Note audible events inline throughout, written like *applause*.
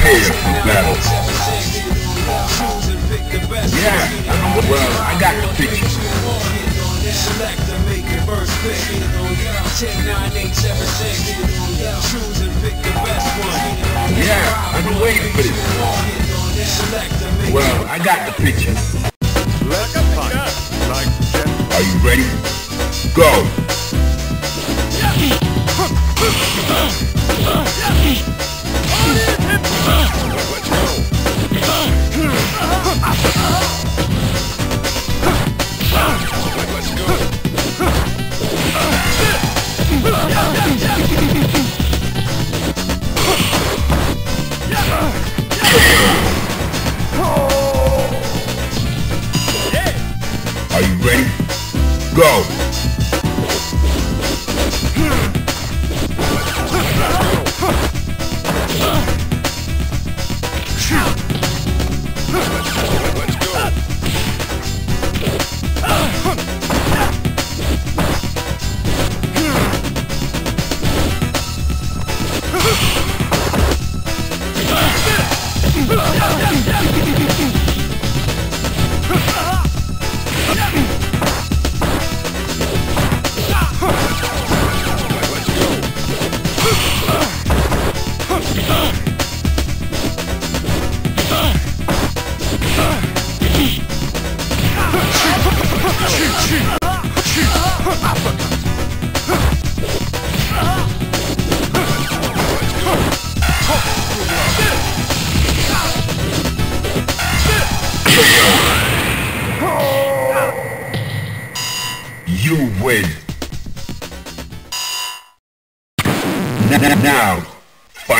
For battle. Yeah, I. Well, I got the picture. Select make it first pick. 10, 9, 8, 7, 6. Choose and pick the best one. Yeah, I've been waiting for this. Well, I got the picture. Are you ready? Go! Let's go.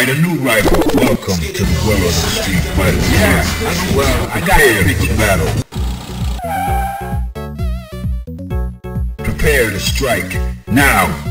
A new rival. Welcome to the world of the Street Fighter. Yeah, I know. Well, I got the picture. battle. Prepare to strike. Now.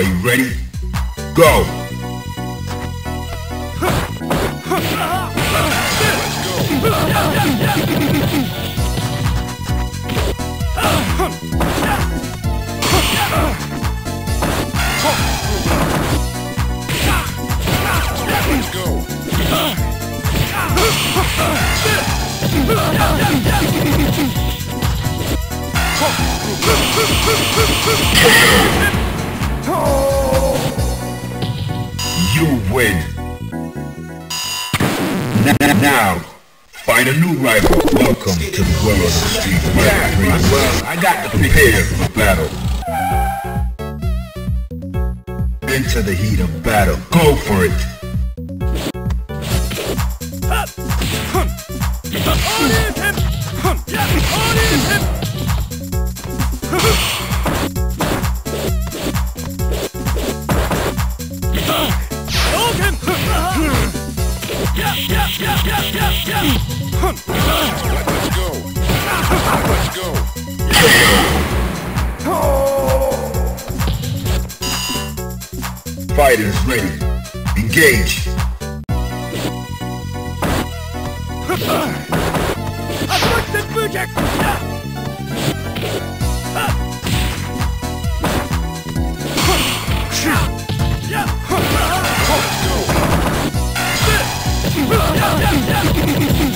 Are you ready? Go! Let's go. Now, find a new rival. Welcome to the world of the Street Fighter. Yeah, well, I got to prepare for battle. Into the heat of battle. Go for it. Engage. Let's *laughs*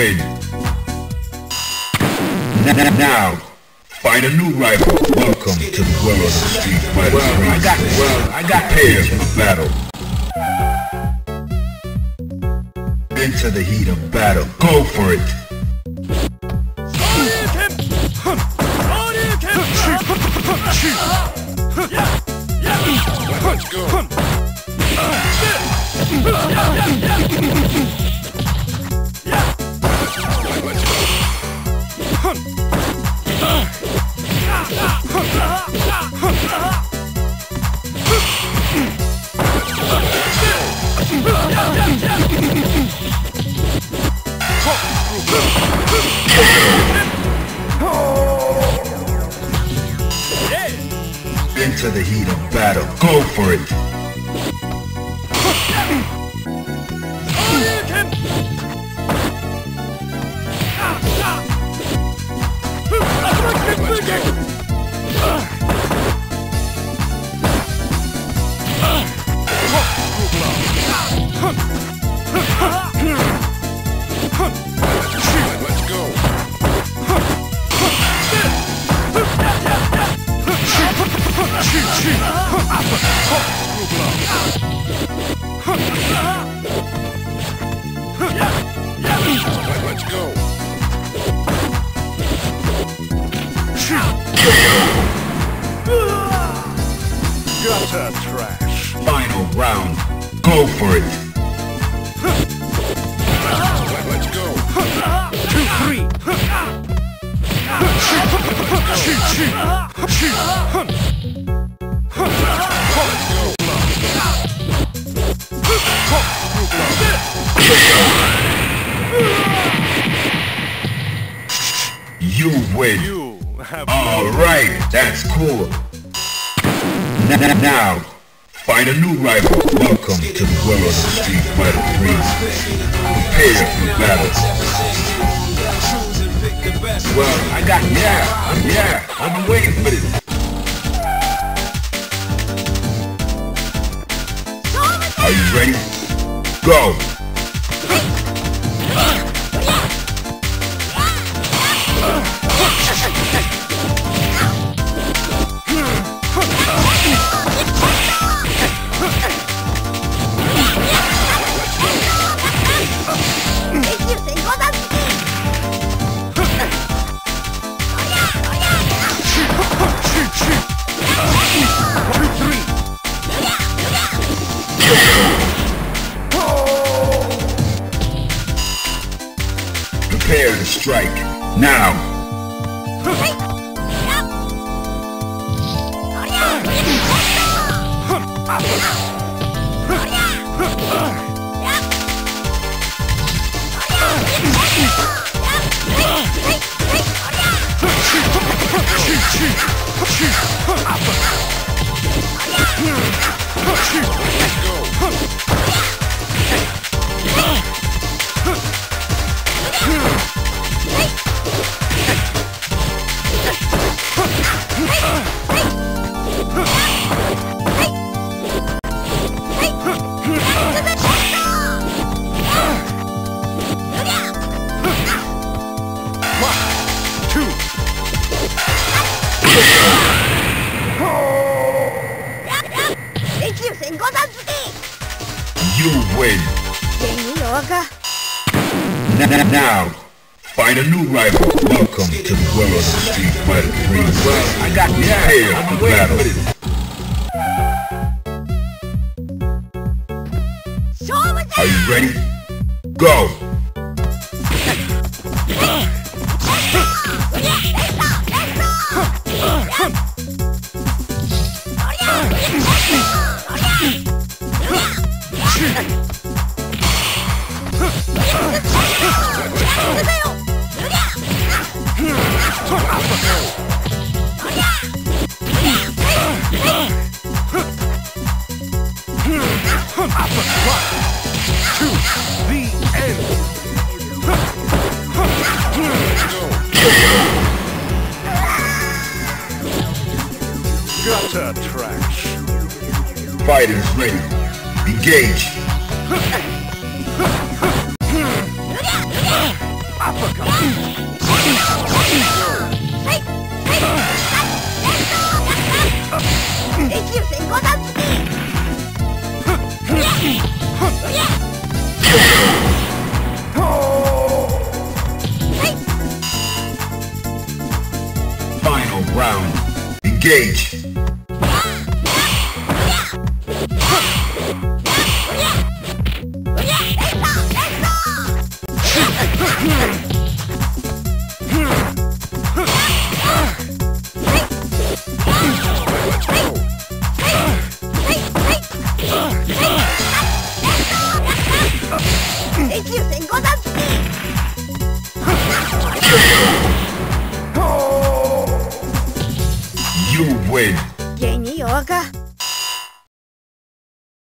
win. N- Now, find a new rival. Welcome to the world of the Street Fighter. Well, I got well, I got prepare for battle. Into the heat of battle. Go for it. For it. Round. Go for it. Let's go. Two, three. You win. You have Alright, that's cool. N- Now, find a new rival. Welcome to the world of Street Fighter 3. Prepare for battle. Well, I got, yeah, I'm, yeah, I've been waiting for this. Are you ready? Go! Strike. Now! You win! N- Now, find a new rival. Welcome to the world of Street Fighter 3. Well, I got, yeah, I've been waiting for this. Are you ready? Go! Fighters ready. Engage. Final round. Engage.